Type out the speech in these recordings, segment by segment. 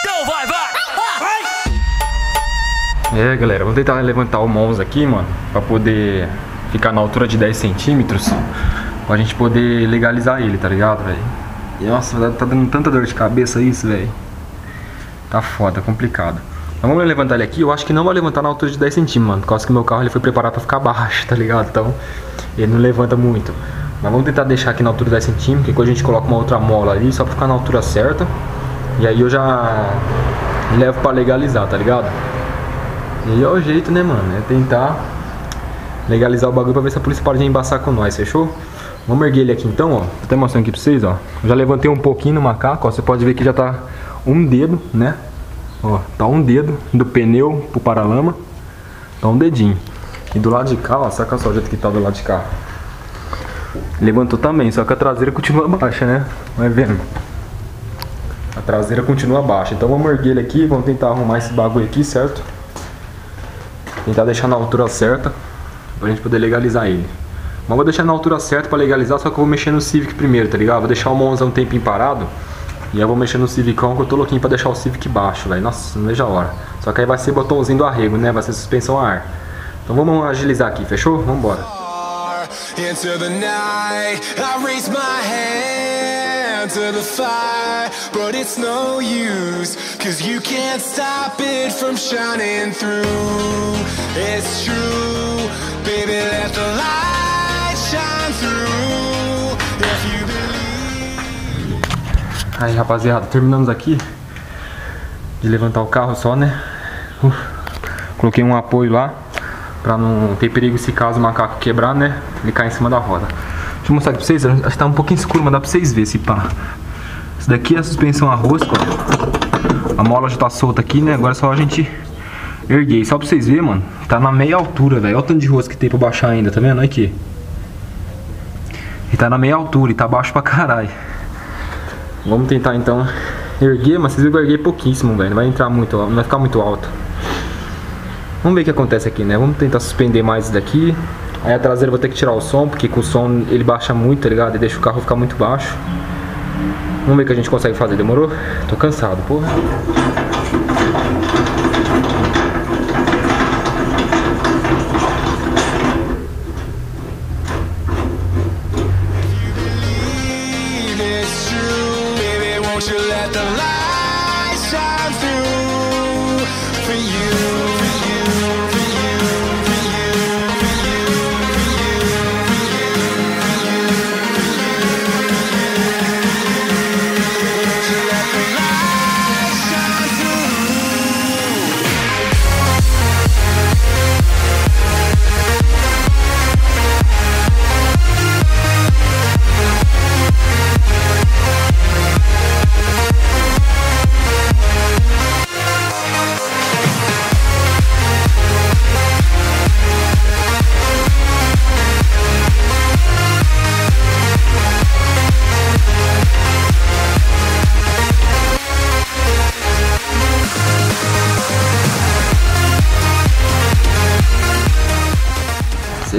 Então vai, vai. É, galera, vamos tentar levantar o Monza aqui, mano, pra poder ficar na altura de 10 centímetros, pra gente poder legalizar ele, tá ligado, velho? Nossa, tá dando tanta dor de cabeça isso, velho. Tá foda, complicado. Mas vamos levantar ele aqui, eu acho que não vai levantar na altura de 10 centímetros, mano, por causa que meu carro ele foi preparado pra ficar baixo, tá ligado? Então, ele não levanta muito. Mas vamos tentar deixar aqui na altura de 10 centímetros, depois a gente coloca uma outra mola ali, só pra ficar na altura certa. E aí eu já levo pra legalizar, tá ligado? E é o jeito, né, mano? É tentar legalizar o bagulho pra ver se a polícia para de embaçar com nós, fechou? Vamos erguer ele aqui então, ó. Tô até mostrando aqui pra vocês, ó. Já levantei um pouquinho no macaco, ó. Você pode ver que já tá um dedo, né? Ó, tá um dedo do pneu pro paralama. Tá um dedinho. E do lado de cá, ó, saca só o jeito que tá do lado de cá. Levantou também, só que a traseira continua baixa, né? Vai vendo. A traseira continua baixa. Então vamos erguer ele aqui, vamos tentar arrumar esse bagulho aqui, certo? Tentar deixar na altura certa pra gente poder legalizar ele. Mas vou deixar na altura certa pra legalizar, só que eu vou mexer no Civic primeiro, tá ligado? Vou deixar o Monza um tempinho parado. E eu vou mexer no Civicão, que eu tô louquinho pra deixar o Civic baixo, velho. Nossa, não vejo a hora. Só que aí vai ser botãozinho do arrego, né? Vai ser suspensão a ar. Então vamos agilizar aqui, fechou? Vambora. Into the night, I raise my hand to the fire, but it's no use, cause you can't stop it from shining through. It's true, baby, let the light shine through. Aí rapaziada, terminamos aqui de levantar o carro só, né? Uf. Coloquei um apoio lá pra não ter perigo se caso o macaco quebrar, né? Ele cair em cima da roda. Deixa eu mostrar aqui pra vocês, acho que tá um pouquinho escuro, mas dá pra vocês verem se pá. Isso daqui é a suspensão a rosca, ó. A mola já tá solta aqui, né? Agora é só a gente erguer. Só pra vocês verem, mano. Tá na meia altura, velho. Olha o tanto de rosca que tem pra baixar ainda, tá vendo? Olha aqui. E tá na meia altura e tá baixo pra caralho. Vamos tentar então erguer, mas vocês viram que eu erguei pouquíssimo, velho. Vai entrar muito, não vai ficar muito alto. Vamos ver o que acontece aqui, né? Vamos tentar suspender mais isso daqui. Aí a traseira eu vou ter que tirar o som, porque com o som ele baixa muito, tá ligado? E deixa o carro ficar muito baixo. Vamos ver o que a gente consegue fazer, demorou? Tô cansado, porra.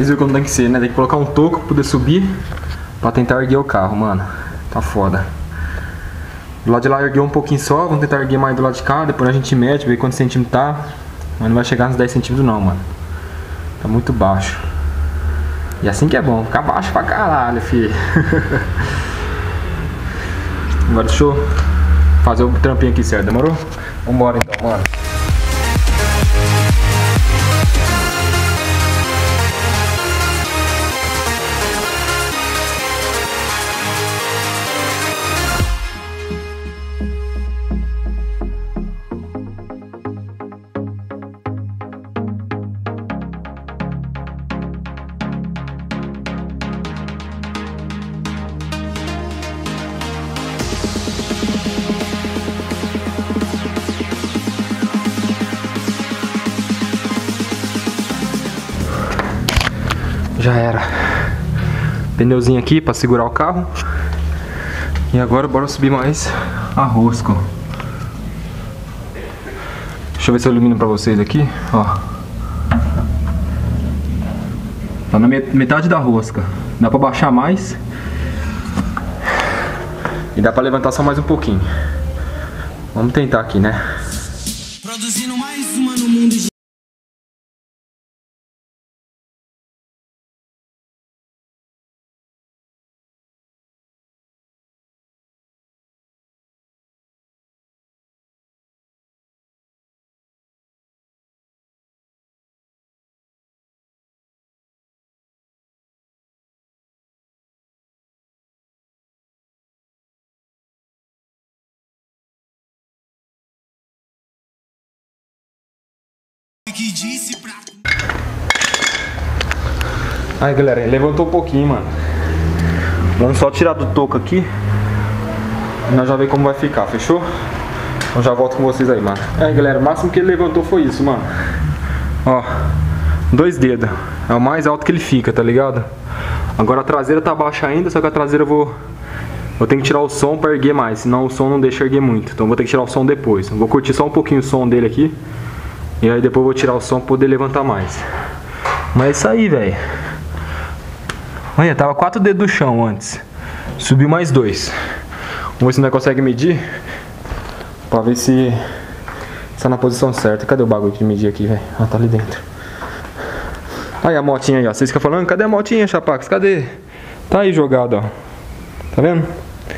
Vocês viram como tem que ser, né? Tem que colocar um toco pra poder subir pra tentar erguer o carro, mano. Tá foda. Do lado de lá ergueu um pouquinho só, vamos tentar erguer mais do lado de cá, depois a gente mede, ver quantos centímetros tá. Mas não vai chegar nos 10 centímetros não, mano. Tá muito baixo. E assim que é bom, ficar baixo pra caralho, filho. Agora deixa eu fazer o trampinho aqui certo, demorou? Vambora então, mano. Já era. Pneuzinho aqui pra segurar o carro. E agora bora subir mais a rosca. Deixa eu ver se eu ilumino pra vocês aqui, ó. Tá na metade da rosca. Dá pra baixar mais. E dá pra levantar só mais um pouquinho. Vamos tentar aqui, né? Que disse pra Aí galera, levantou um pouquinho, mano. Vamos só tirar do toco aqui. E nós já ver como vai ficar, fechou? Então já volto com vocês aí, mano. Aí galera, o máximo que ele levantou foi isso, mano. Ó, dois dedos. É o mais alto que ele fica, tá ligado? Agora a traseira tá baixa ainda, só que a traseira eu vou. Eu tenho que tirar o som pra erguer mais, senão o som não deixa erguer muito. Então eu vou ter que tirar o som depois. Eu vou curtir só um pouquinho o som dele aqui. E aí depois eu vou tirar o som pra poder levantar mais. Mas é isso aí, velho. Olha, tava quatro dedos do chão antes. Subiu mais dois. Vamos ver se nós consegue medir. Pra ver se está na posição certa. Cadê o bagulho de medir aqui, velho? Ah, tá ali dentro. Aí a motinha aí, ó. Vocês ficam falando, cadê a motinha, Chapax? Cadê? Tá aí jogado, ó. Tá vendo?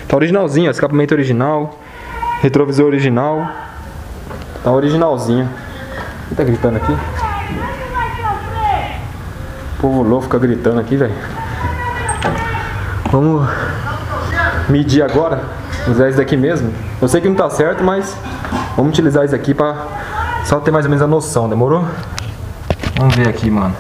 Tá originalzinho, ó. Escapamento original. Retrovisor original. Tá originalzinho. Tá gritando aqui? O povo louco fica gritando aqui, velho. Vamos medir agora. Usar isso daqui mesmo. Eu sei que não tá certo, mas vamos utilizar isso aqui pra só ter mais ou menos a noção, demorou? Vamos ver aqui, mano.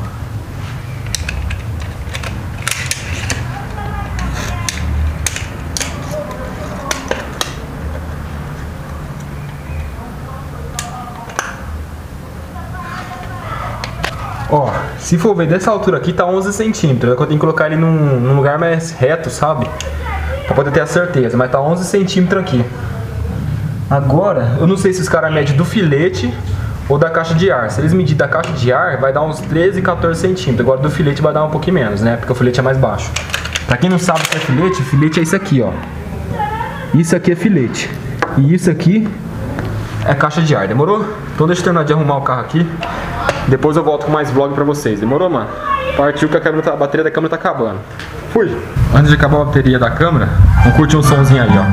Ó, se for ver dessa altura aqui, tá 11 centímetros. Eu tenho que colocar ele num, num lugar mais reto, sabe? Pra poder ter a certeza. Mas tá 11 centímetros aqui. Agora, eu não sei se os caras medem do filete ou da caixa de ar. Se eles medirem da caixa de ar, vai dar uns 13, 14 centímetros. Agora do filete vai dar um pouquinho menos, né? Porque o filete é mais baixo. Pra quem não sabe o que é filete, filete é isso aqui, ó. Isso aqui é filete. E isso aqui é caixa de ar, demorou? Então deixa eu terminar de arrumar o carro aqui. Depois eu volto com mais vlog pra vocês. Demorou, mano? Partiu que a, câmera tá- a bateria da câmera tá acabando. Fui! Antes de acabar a bateria da câmera, vamos curtir um somzinho aí, ó.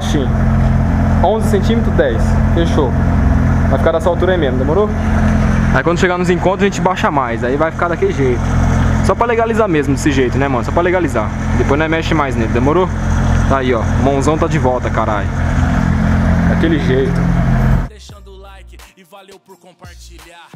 Baixinho. 11 centímetros, 10. Fechou. Vai ficar dessa altura aí mesmo, demorou? Aí quando chegar nos encontros a gente baixa mais. Aí vai ficar daquele jeito. Só pra legalizar mesmo desse jeito, né, mano? Só pra legalizar. Depois não mexe mais nele, demorou? Tá aí, ó. Mãozão tá de volta, caralho. Daquele jeito. Deixando o like e valeu por compartilhar.